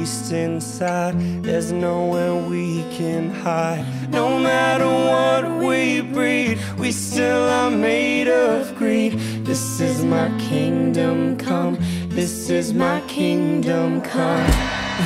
beast inside, there's nowhere we can hide. No matter what we breed, we still are made of greed. This is my kingdom come, this is my kingdom come.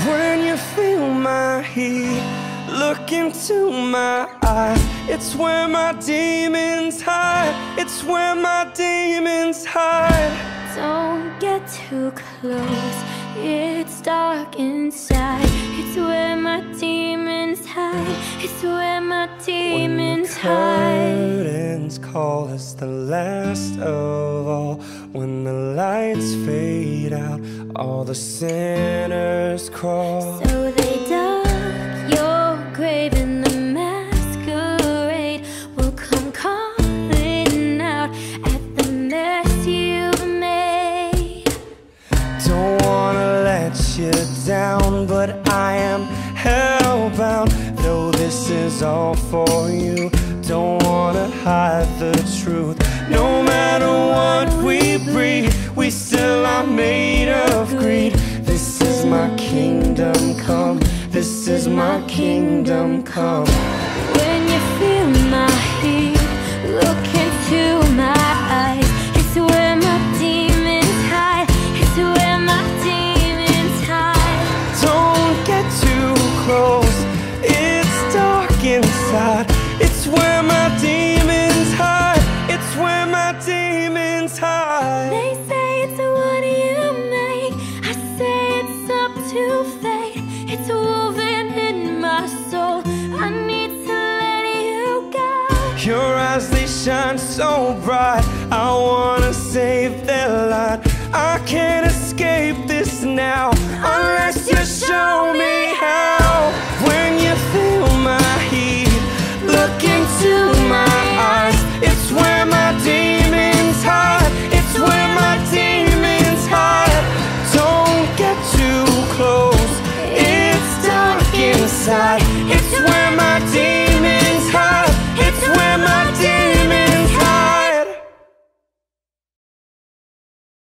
When you feel my heat, look into my eyes. It's where my demons hide. It's where my demons hide. Don't get too close, it's dark inside. It's where my demons hide. It's where my When the demons hide. curtains call us the last of all. When the lights fade out, all the sinners crawl. So down, but I am hellbound. Though this is all for you, don't wanna hide the truth. No matter what we breed, we still are made of greed. This is my kingdom come. This is my kingdom come. so bright. I wanna save their light I can't escape this now Unless you show me how. When you feel my heat Look into my eyes. It's where my demons hide. It's where my demons hide. Don't get too close. It's dark inside. It's where my demons